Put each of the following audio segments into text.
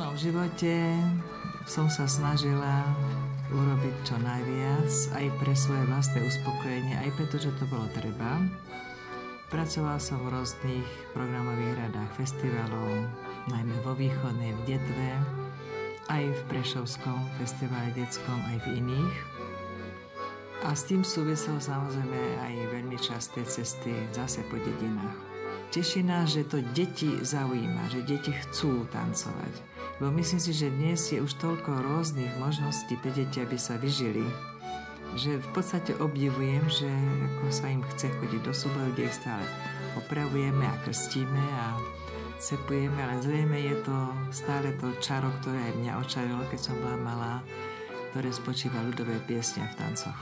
folklórnom živote som sa snažila urobiť čo najviac, aj pre svoje vlastné uspokojenie, aj preto, že to bolo treba. Pracoval som v rôznych programových radách festivalov, najmä vo Východnej, v Detve, aj v Prešovskom festivale detskom, aj v iných. A s tým súviselo samozrejme aj veľmi časté cesty zase po dedinách. Teší nás, že to deti zaujíma, že deti chcú tancovať Bo myslím si, že dnes je už toľko rôznych možností pre deti, aby sa vyžili, že v podstate obdivujem, že ako sa im chce chodiť do súboju, kde ich stále opravujeme a krstíme a cepujeme, ale zrejme je to stále to čaro, ktoré aj mňa očarilo, keď som bola malá, ktoré spočíva ľudové piesne v tancoch.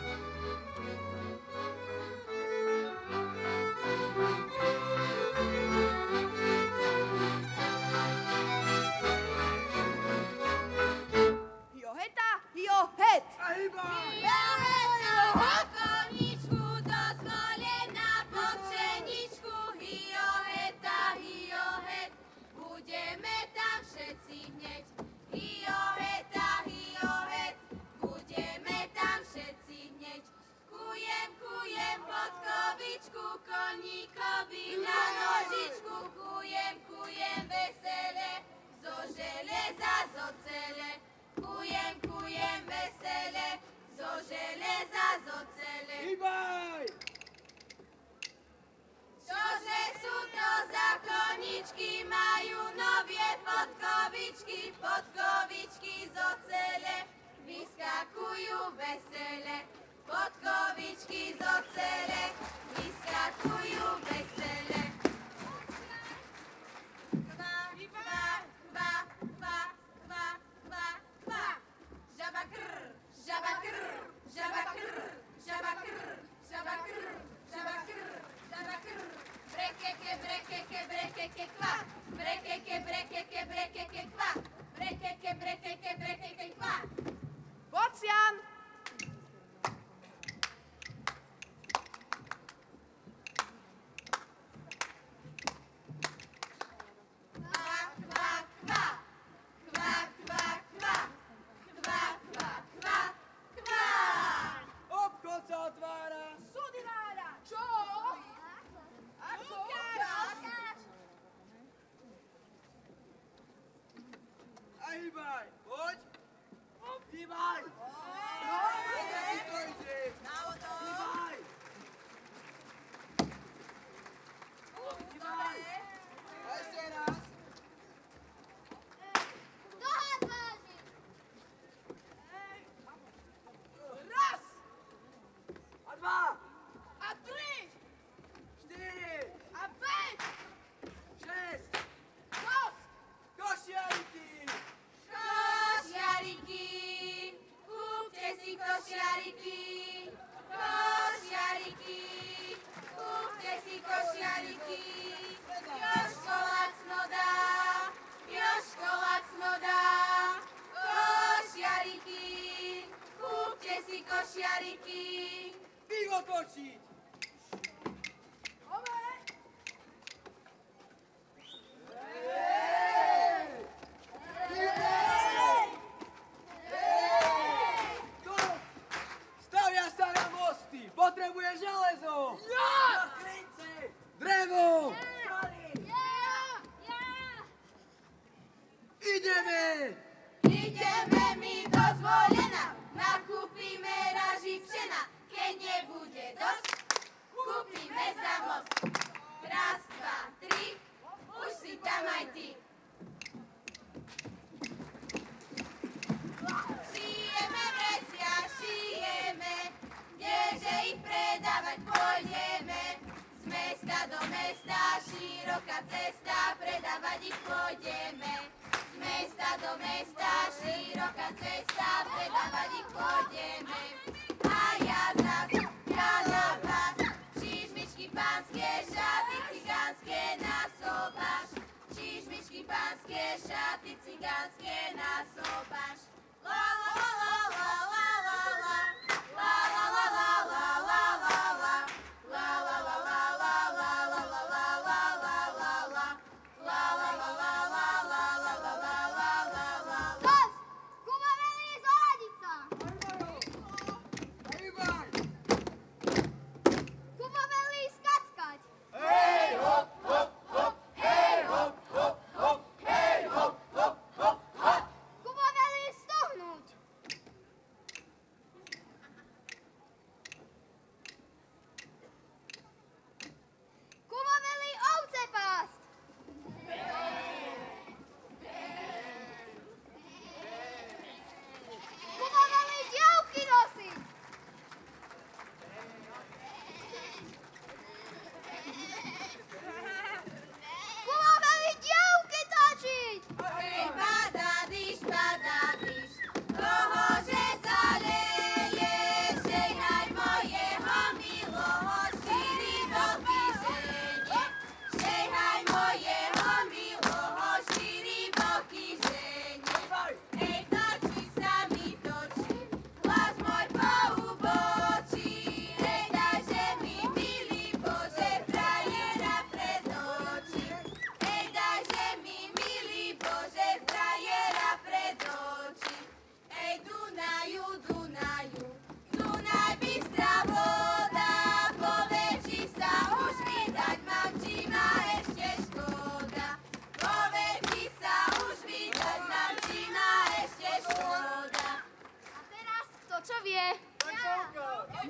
Almighty. Šijeme vrecia, šijeme, kdeže ich predávať pôjdeme. Z mesta do mesta, široká cesta, predávať ich pôjdeme. Z mesta do mesta, široká cesta, predávať ich pôjdeme.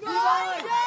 Viva!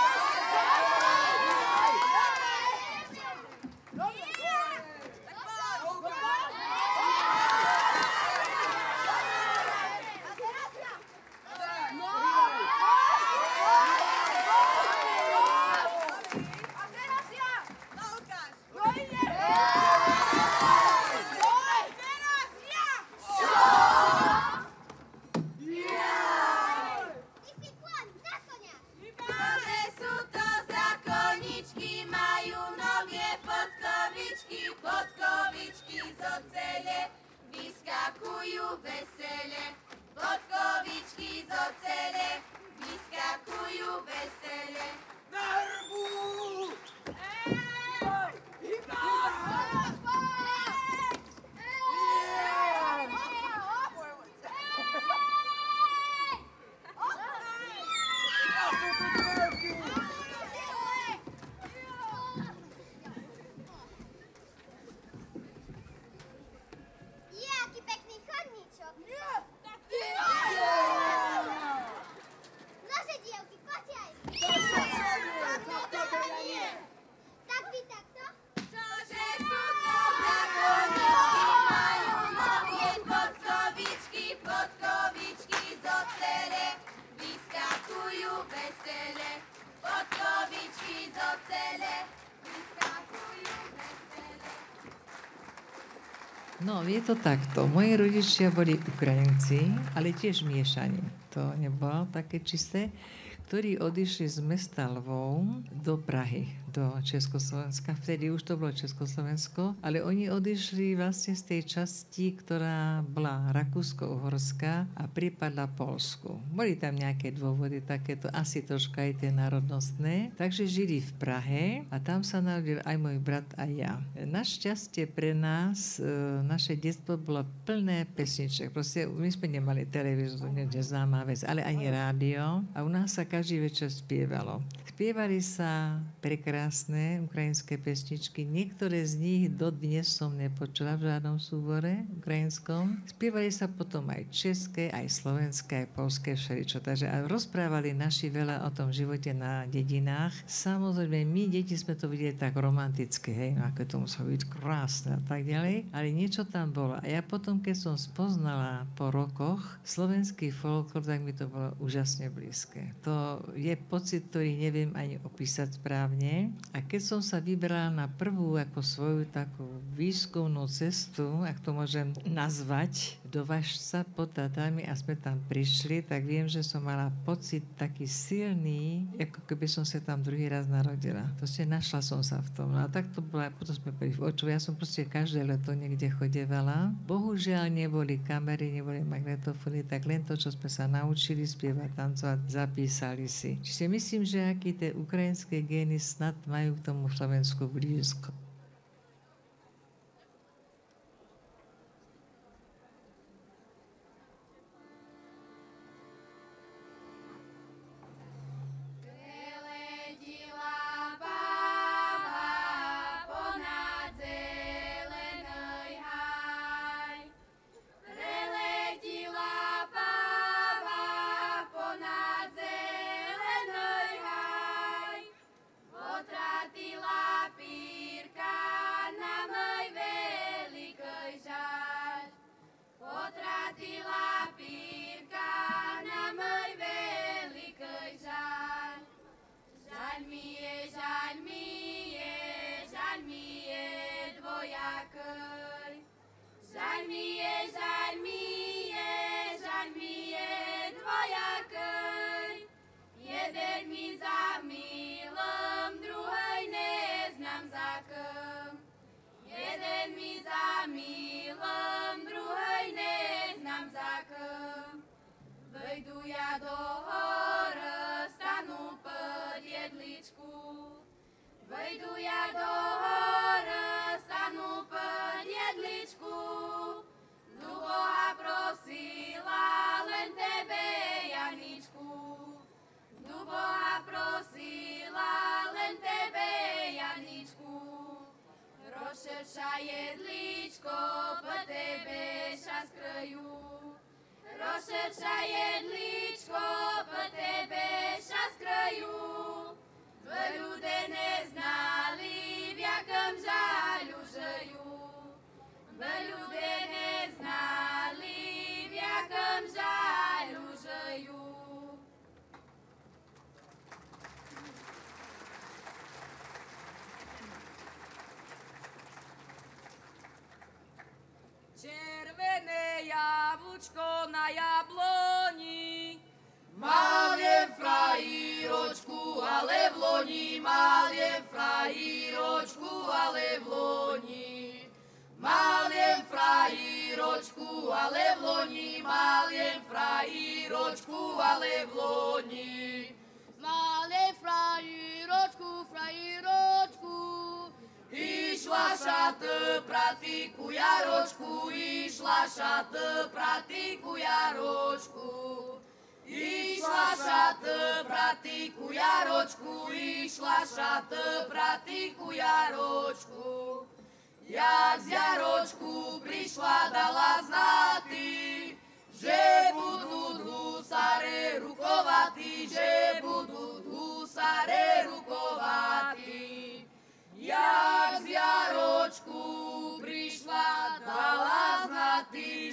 No, je to takto. Moji rodičia boli Ukrajinci, ale tiež miešani. To nebolo také čisté ktorí odišli z mesta Lvov do Prahy, do Československa. Vtedy už to bolo Československo, ale oni odišli vlastne z tej časti, ktorá bola Rakúsko-Uhorská a pripadla Polsku. Boli tam nejaké dôvody takéto, asi troška aj tie národnostné. Takže žili v Prahe a tam sa narodil aj môj brat a ja. Našťastie pre nás, e, naše detstvo bolo plné pesniček. Proste my sme nemali televízor, to nie je známa vec, ale ani rádio. A u nás sa každý večer spievalo. Spievali sa prekrásne ukrajinské pesničky. Niektoré z nich dodnes som nepočula v žiadnom súbore ukrajinskom. Spievali sa potom aj české, aj slovenské, aj polské všeličo. Takže a rozprávali naši veľa o tom živote na dedinách. Samozrejme, my deti sme to videli tak romantické, hej, no ako to muselo byť krásne a tak ďalej, ale niečo tam bolo. A ja potom, keď som spoznala po rokoch slovenský folklor, tak mi to bolo úžasne blízke. To je pocit, ktorý neviem ani opísať správne. A keď som sa vybrala na prvú ako svoju takú výskumnú cestu, ak to môžem nazvať, do Vašca pod Tatami a sme tam prišli, tak viem, že som mala pocit taký silný, ako keby som sa tam druhý raz narodila. Proste našla som sa v tom. No a tak to bola, potom sme v oču. Ja som proste každé leto niekde chodevala. Bohužiaľ neboli kamery, neboli magnetofóny, tak len to, čo sme sa naučili spievať, tancovať, zapísali si. Čiže myslím, že aký tie ukrajinské gény snad majú k tomu Slovensku blízko. Do na dohor stanu pod jedličku. Vejdu ja do šat pratiku jaročku, išla šat pratiku jaročku. Išla šat pratiku jaročku, išla šat pratiku jaročku. Jak z jaročku prišla, dala znaty, že budú husare rukovatí, že budú husare rukovatí. Jak z jaročku prišla, dala znaty,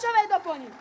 Začovej doplniť.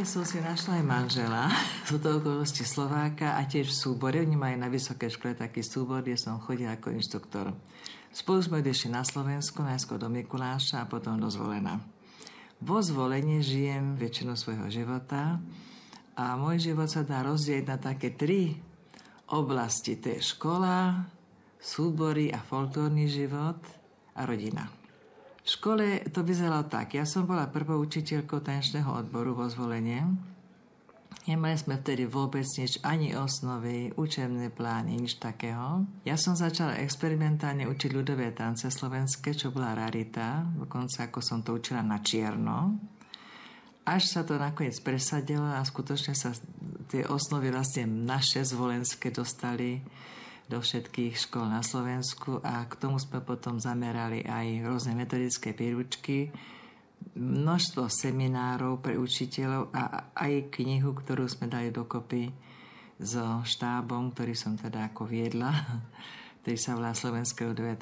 Prahe som si našla aj manžela, sú to okolnosti Slováka a tiež v súbore. Oni majú na vysokej škole taký súbor, kde som chodila ako inštruktor. Spolu sme odišli na Slovensku, najskôr do Mikuláša a potom do Zvolena. Vo Zvolenie žijem väčšinu svojho života a môj život sa dá rozdieť na také tri oblasti. To je škola, súbory a folklórny život a rodina. Škole to vyzeralo tak. Ja som bola prvou učiteľkou tanečného odboru vo zvolenie. Nemali sme vtedy vôbec nič, ani osnovy, učebné plány, nič takého. Ja som začala experimentálne učiť ľudové tance slovenské, čo bola rarita, dokonca ako som to učila na čierno. Až sa to nakoniec presadilo a skutočne sa tie osnovy vlastne naše zvolenské dostali do všetkých škôl na Slovensku a k tomu sme potom zamerali aj rôzne metodické príručky, množstvo seminárov pre učiteľov a aj knihu, ktorú sme dali dokopy so štábom, ktorý som teda ako viedla, ktorý sa volá Slovenské ľudové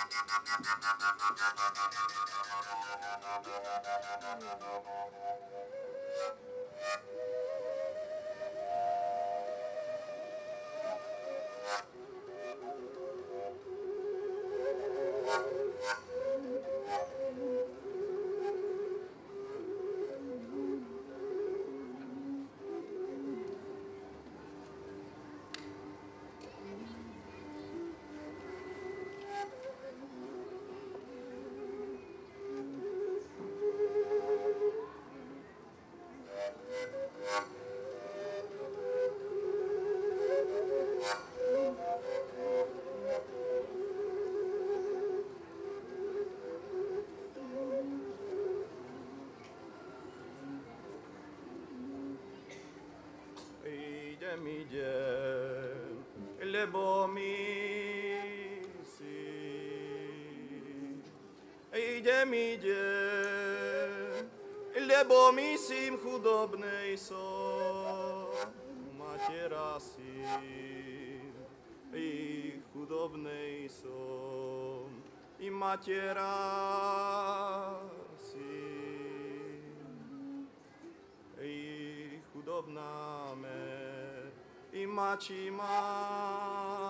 Yeah. Idem, idem, lebo mi si. Idem, idem, lebo myslím chudobnej som. Matera si, i chudobnej som. I matera i mači mala,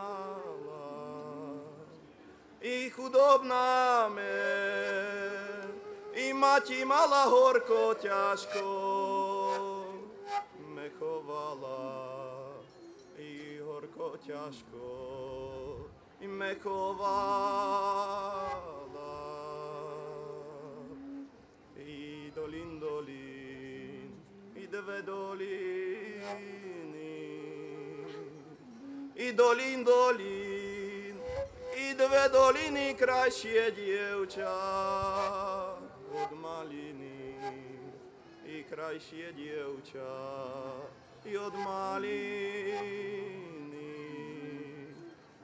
i chudobná me, i mati mala horko ťažko, me chovala, i horko ťažko, i me chovala. I dolin, dolin, i dve doliny. I dolin, dolin, i dve doliny krajšie dievča od maliny. I krajšie dievča i od maliny.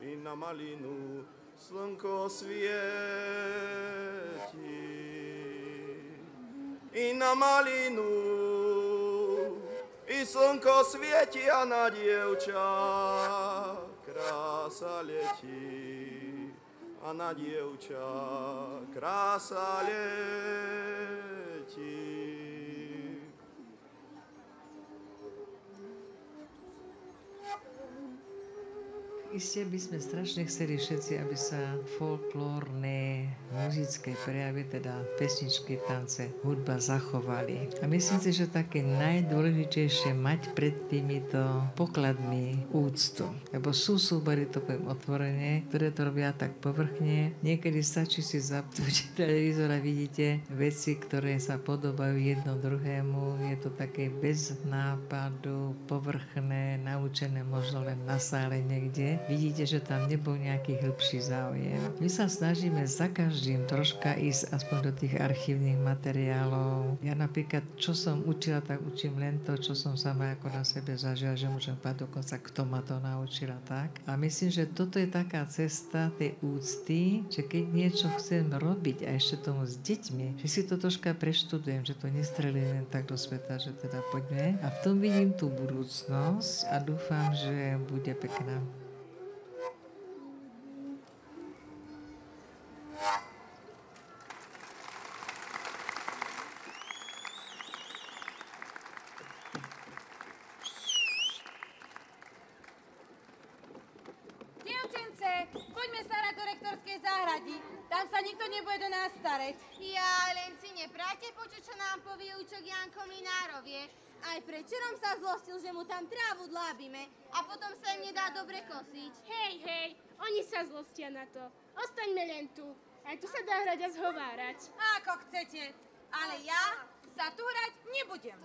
I na malinu slnko svieti i na malinu. I slnko svieti a na dievča krása letí. A na dievča krása Isté by sme strašne chceli všetci, aby sa folklórne muzické prejavy, teda pesničky, tance, hudba zachovali. A myslím si, že také najdôležitejšie mať pred týmito pokladmi úctu. Lebo sú súbory, to poviem otvorene, ktoré to robia tak povrchne. Niekedy stačí si zapnúť televízor a vidíte veci, ktoré sa podobajú jedno druhému. Je to také bez nápadu, povrchné, naučené možno len na sále niekde vidíte, že tam nebol nejaký hĺbší záujem. My sa snažíme za každým troška ísť aspoň do tých archívnych materiálov. Ja napríklad, čo som učila, tak učím len to, čo som sama ako na sebe zažila, že môžem povedať dokonca, kto ma to naučila tak. A myslím, že toto je taká cesta tej úcty, že keď niečo chcem robiť a ešte tomu s deťmi, že si to troška preštudujem, že to nestrelí len tak do sveta, že teda poďme. A v tom vidím tú budúcnosť a dúfam, že bude pekná. Dievčence, poďme sa do rektorskej záhrady. Tam sa nikto nebude do nás stareť. Ja len si nepráte počuť, čo nám povie učok Janko Mlinárovie. Aj predčerom sa zlostil, že mu tam trávu dlábime a potom sa im nedá dobre kosiť. Hej, hej, oni sa zlostia na to. Ostaňme len tu. Aj tu sa dá hrať a zhovárať. Ako chcete, ale ja sa tu hrať nebudem.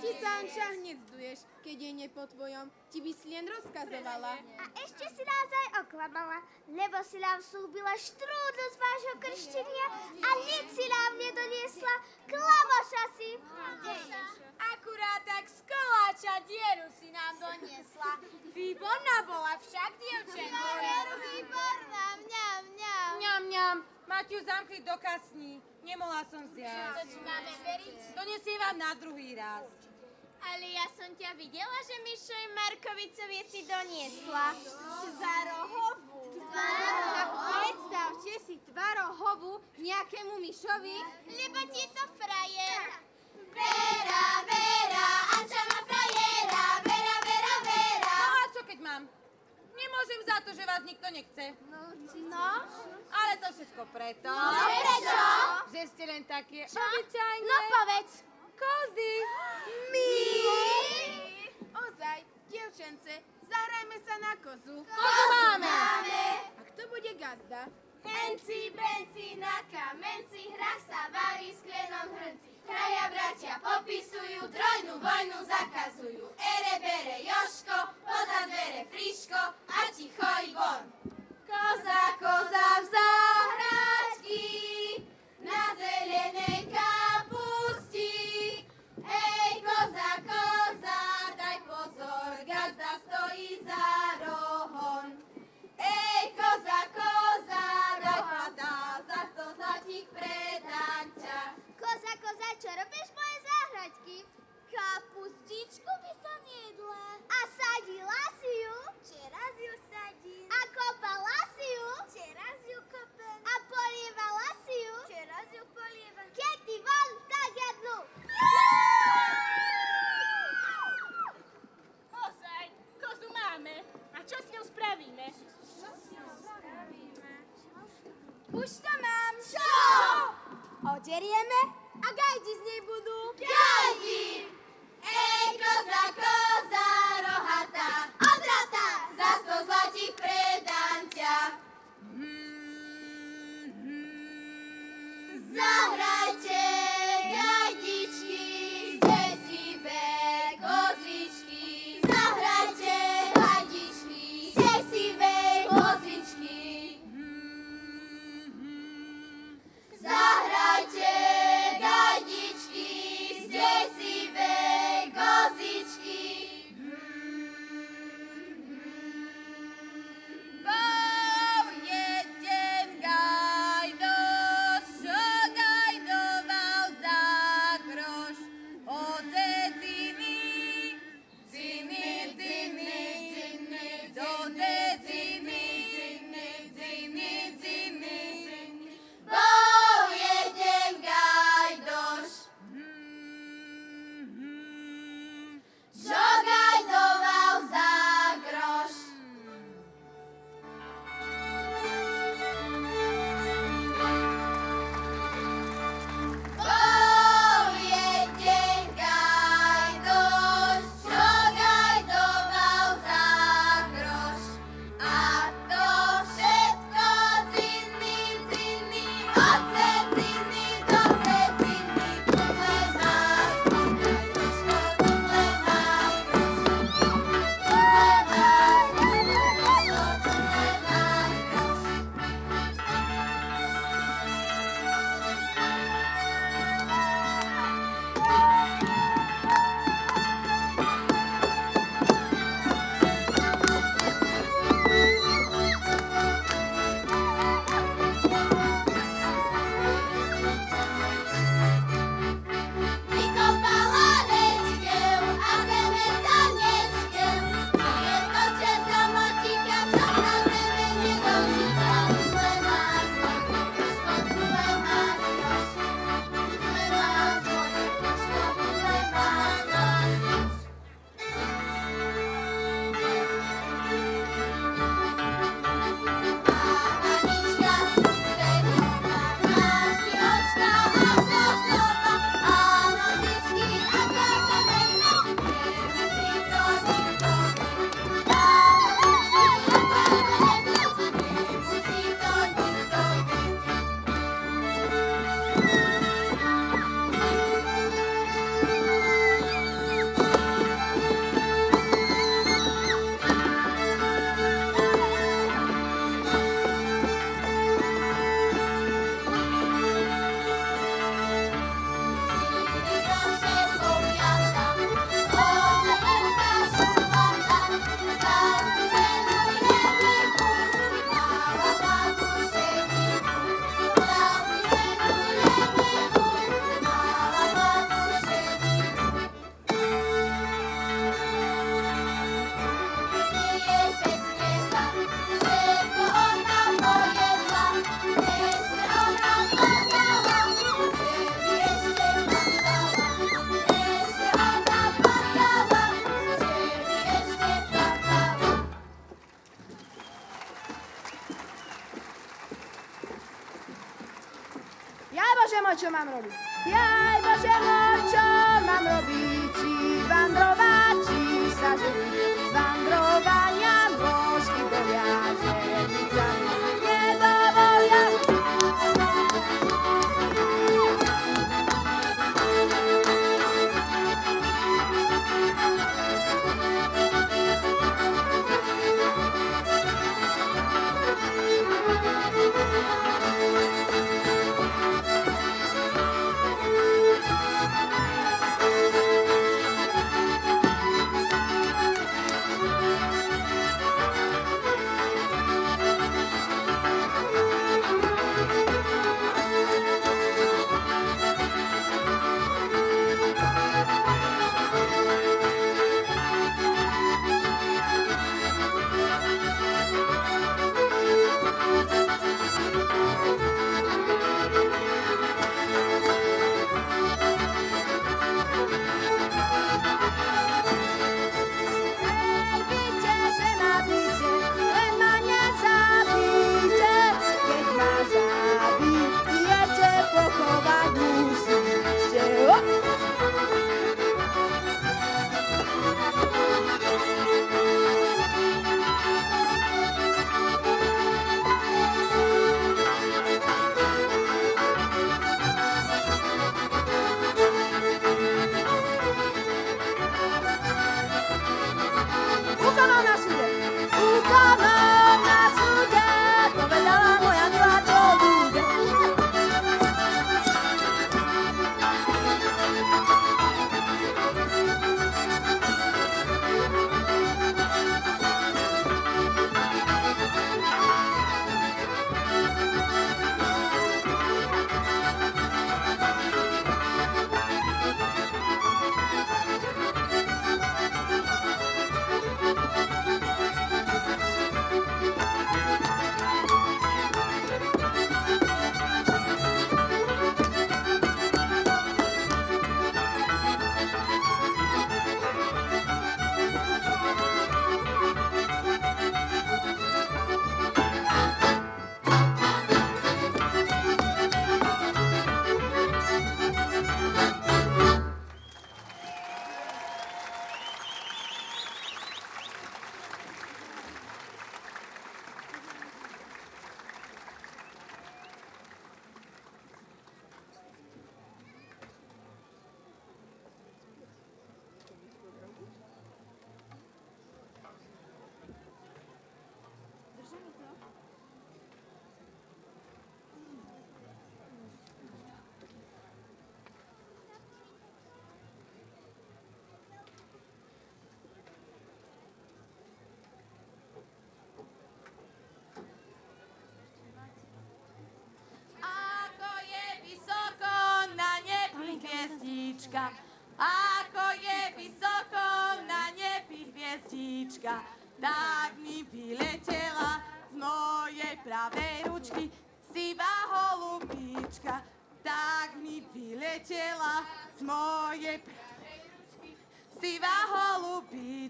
Ty sa Anča hneď zduješ, keď jej nie po tvojom. Ti by si len rozkazovala. A ešte si nás aj oklamala, lebo si nám slúbila štrúdlu z vášho krštenia a nič si nám nedoniesla. Klamoša si. Akurát tak z koláča dieru si nám doniesla. Výborná bola však, dievčenko. Výborná, mňam, mňam. Mňam, mňam, máte ju zamkli do kasní. Nemohla som To zjať. ti máme veriť? Donesiem vám na druhý raz. Ale ja som ťa videla, že Mišoj Markovicovie si doniesla. Tvarohovú. Tvarohovú? si tvaro hovu nejakému myšovi? Lebo ti je to frajer. Vera, Vera, a čo má frajera? Vera, Vera, Vera. No a čo keď mám? Nemôžem za to, že vás nikto nechce. No? Ale to všetko preto, No prečo? že ste len také obyčajné No povedz. kozy. My? Ozaj, dievčence, zahrajme sa na kozu. Kozu máme. A kto bude gazda? Enci, benci, na kamenci, hrách sa varí v sklenom hrnci. Traja bratia popisujú, trojnú vojnu zakazujú. Ere, bere, Joško, poza dvere, friško a ticho i von. Koza, koza v záhradky, na zelenej robíš moje záhradky? Kapustičku by som jedla. A sadila si ju? Čeraz ju sadím. A kopala si ju? Čeraz ju kopem. A polievala si ju? Čeraz ju polievam. Keď ty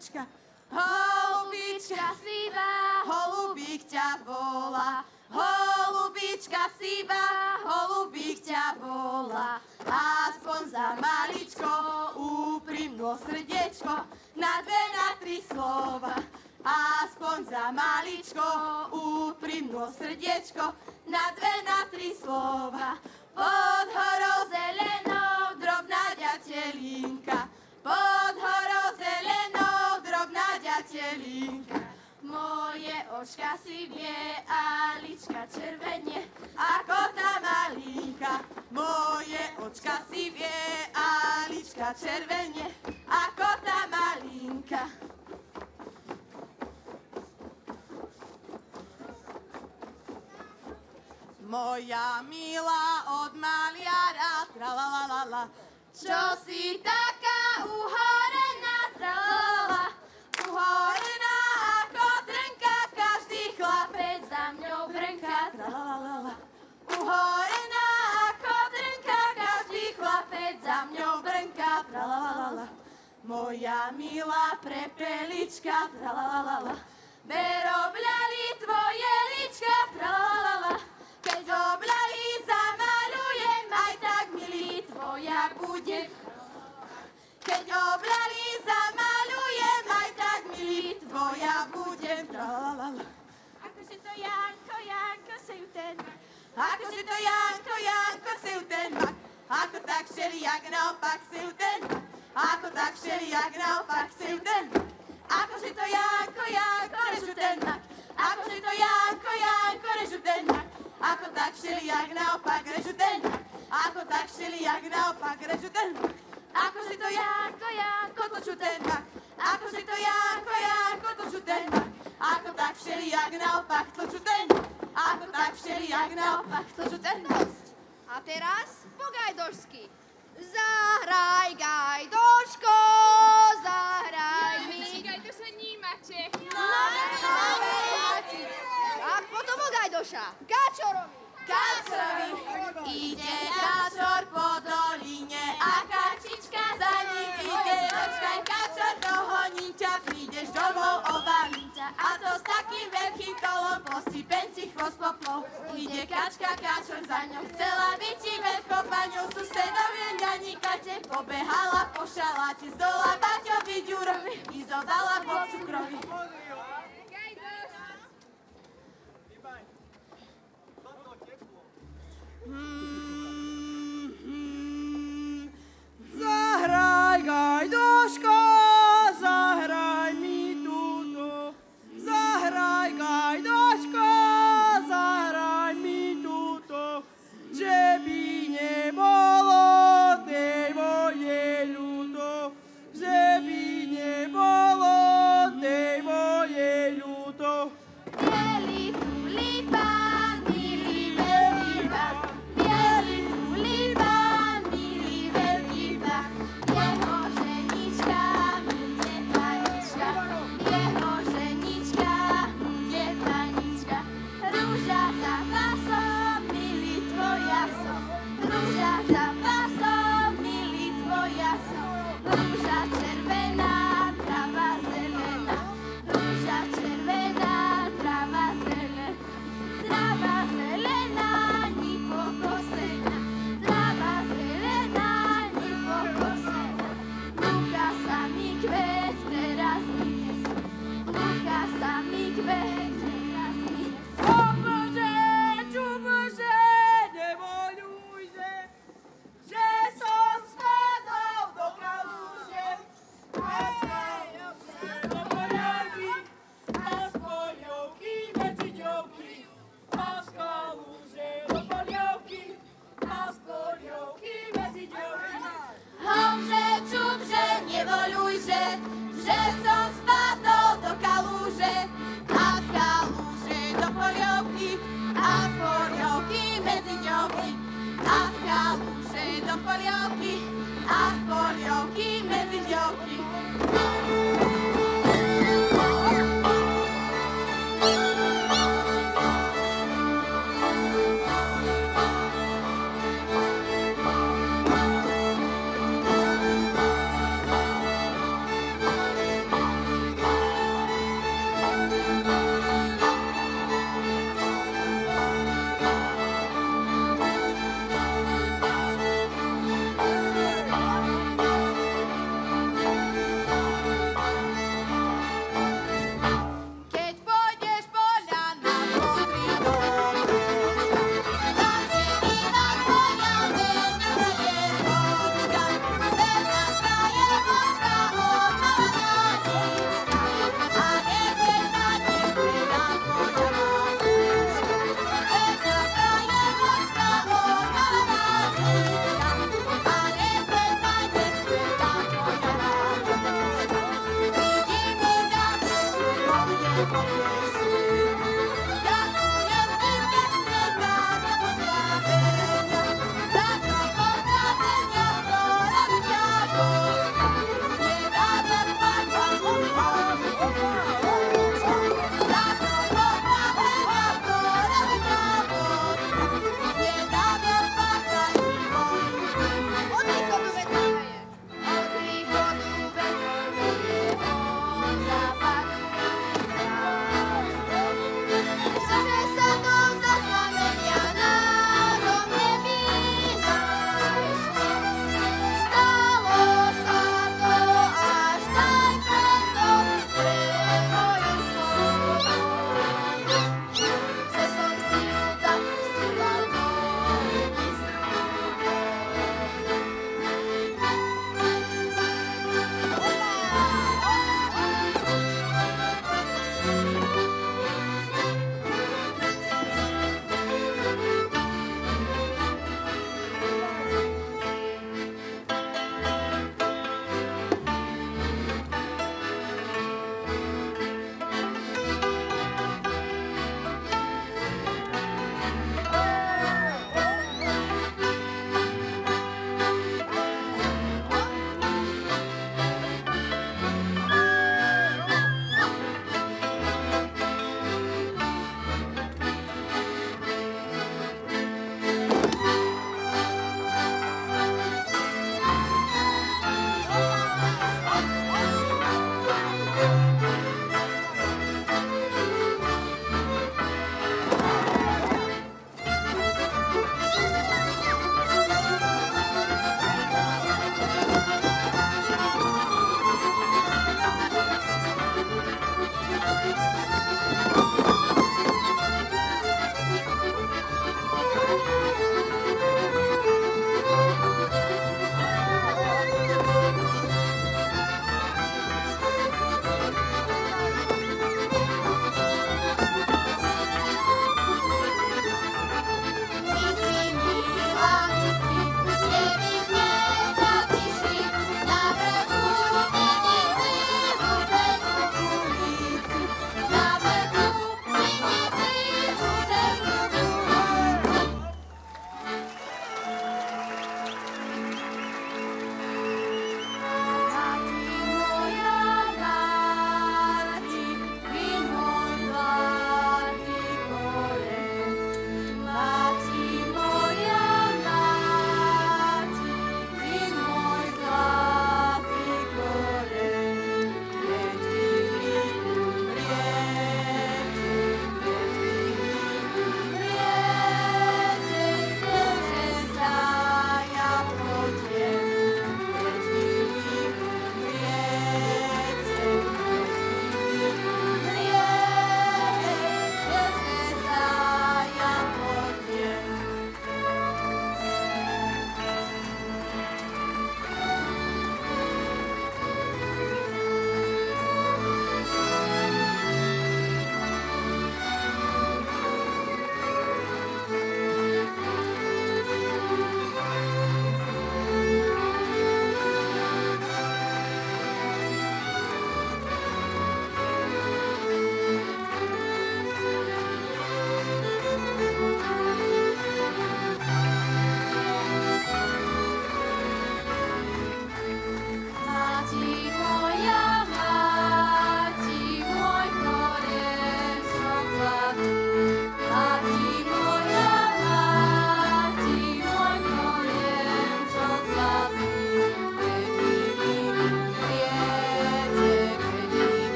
holubička. Holubička sivá, holubík ťa volá. Holubička sivá, holubík ťa volá. Aspoň za maličko, úprimno srdiečko, na dve, na tri slova. Aspoň za maličko, úprimno srdiečko, na dve, na tri slova. Pod horou zelenou, drobná ďatelinka, pod horou ďatelinka. Moje očka si vie a červenie, ako tá malinka. Moje očka si vie a červenie, ako tá malinka. Moja milá od maliara, tralalala, čo si taká uhorená, tralalala, uhorná, ako trnka, každý chlapec za mňou brnka, tralalala. Uhorená ako trnka, každý chlapec za mňou brnka, tralalala. Moja milá prepelička, tralalala. Berobľali tvoje lička, tralalala. Keď obľali zamalujem, aj tak milý tvoja bude. Keď obľali zamalujem, tvoja budem. Tralalala. Akože to Janko, Janko, sejú ten mak. Akože to Janko, Janko, sejú ten mak. Ako tak všelijak naopak sejú ten mak. Ako tak všelijak naopak sejú ten mak. Akože to Janko, Janko, režu ten mak. Akože to Janko, Janko, režu ten mak. Ako tak všelijak naopak režu ten mak. Ako tak všelijak naopak režu ten mak. Akože to Janko, Janko, toču ten mak akože to Janko, Janko, toču ten mak, ako tak všelijak naopak toču ten mak, ako tak všelijak naopak toču ten mak. A teraz po gajdošsky. Zahraj gajdoško, zahraj mi. Gajdoša nímate. Tak potom o gajdoša. Kačorovi. Kačorovi ide kačor po doline a kačička za ním ide. Počkaj, kačor, dohoním ťa, prídeš domov, obalím ťa. A to s takým veľkým kolom posypem si chvost poplov. Ide kačka, kačor za ňou, chcela byť ti veľkou paňou. Susedovie ňanikate, pobehala po šaláte, z dola Baťovi Ďurovi, i zodala po cukrovi. Zahraj gajdoško,